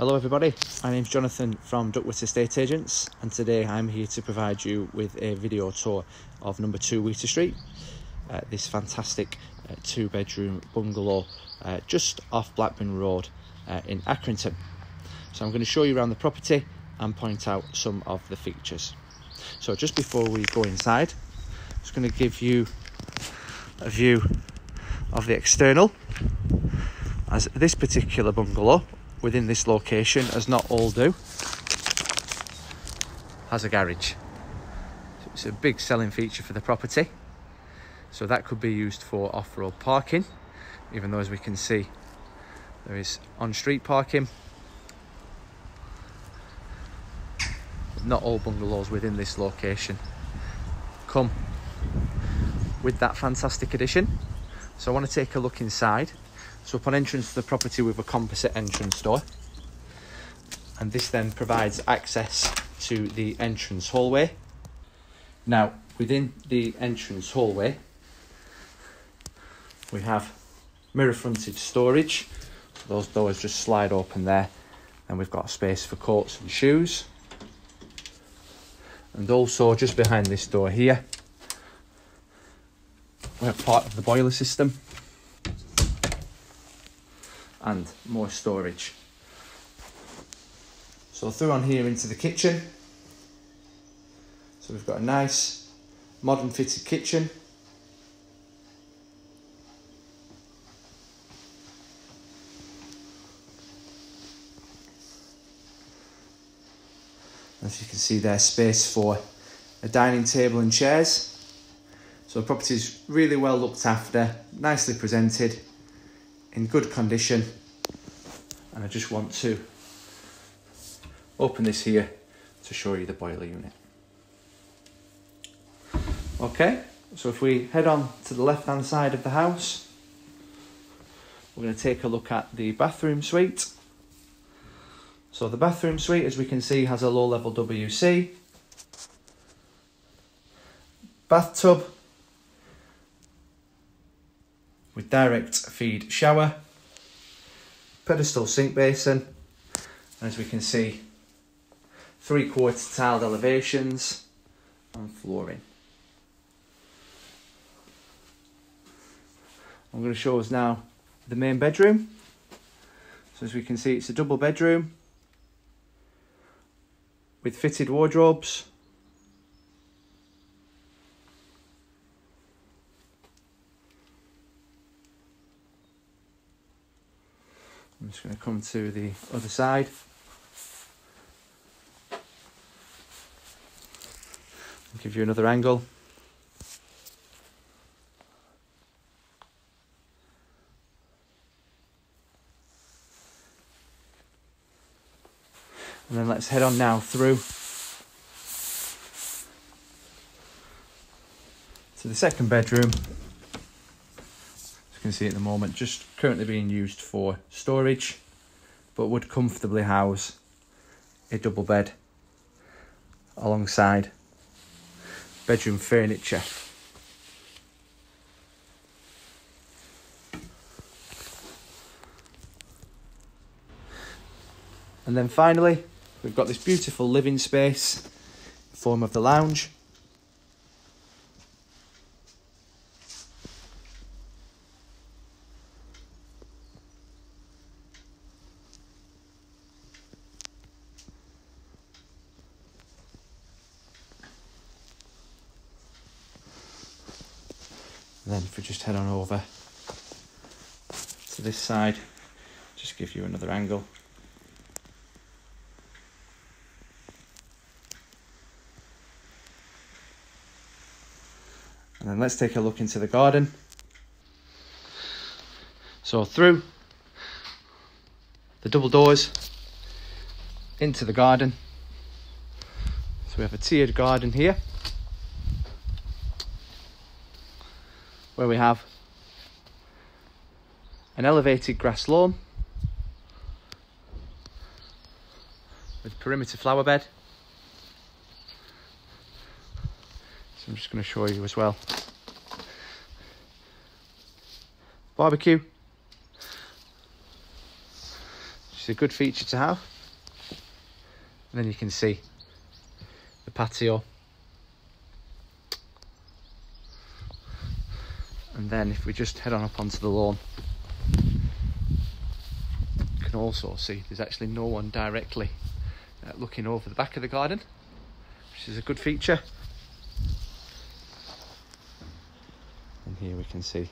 Hello everybody, my name's Jonathan from Duckworth Estate Agents and today I'm here to provide you with a video tour of number 2 Winterson Street. Uh, this fantastic uh, two bedroom bungalow uh, just off Blackburn Road uh, in Accrington. So I'm going to show you around the property and point out some of the features. So just before we go inside, I'm just going to give you a view of the external as this particular bungalow within this location, as not all do, has a garage. So it's a big selling feature for the property. So that could be used for off-road parking, even though as we can see, there is on-street parking. Not all bungalows within this location come with that fantastic addition. So I want to take a look inside so upon entrance to the property we have a composite entrance door. And this then provides access to the entrance hallway. Now, within the entrance hallway, we have mirror fronted storage. So those doors just slide open there. And we've got space for coats and shoes. And also just behind this door here, we have part of the boiler system and more storage. So through on here into the kitchen. So we've got a nice modern fitted kitchen. As you can see there's space for a dining table and chairs. So the property is really well looked after, nicely presented in good condition and I just want to open this here to show you the boiler unit. Okay, so if we head on to the left hand side of the house, we're going to take a look at the bathroom suite. So the bathroom suite, as we can see, has a low level WC, bathtub, with direct feed shower, pedestal sink basin, and as we can see, three quarter tiled elevations and flooring. I'm going to show us now the main bedroom. So as we can see, it's a double bedroom with fitted wardrobes I'm just going to come to the other side. Give you another angle. And then let's head on now through to the second bedroom see at the moment just currently being used for storage but would comfortably house a double bed alongside bedroom furniture. And then finally we've got this beautiful living space form of the lounge then if we just head on over to this side, just give you another angle. And then let's take a look into the garden. So through the double doors into the garden. So we have a tiered garden here. Where we have an elevated grass lawn with perimeter flower bed. So I'm just going to show you as well. Barbecue. which is a good feature to have. And then you can see the patio. Then if we just head on up onto the lawn, you can also see there's actually no one directly uh, looking over the back of the garden, which is a good feature. And here we can see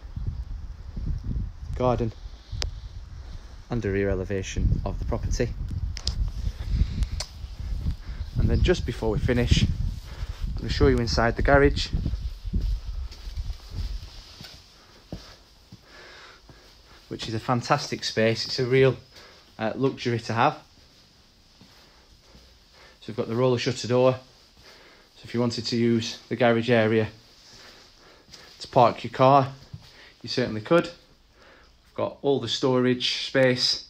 the garden and rear elevation of the property. And then just before we finish, I'm going to show you inside the garage. Which is a fantastic space. It's a real uh, luxury to have. So we've got the roller shutter door. So if you wanted to use the garage area to park your car, you certainly could. We've got all the storage space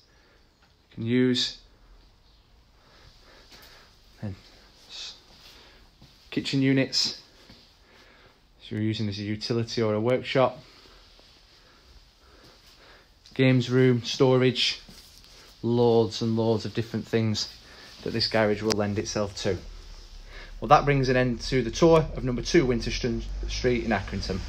you can use. And kitchen units. So you're using as a utility or a workshop. Games room, storage, loads and loads of different things that this garage will lend itself to. Well, that brings an end to the tour of number two Winterson Street in Accrington.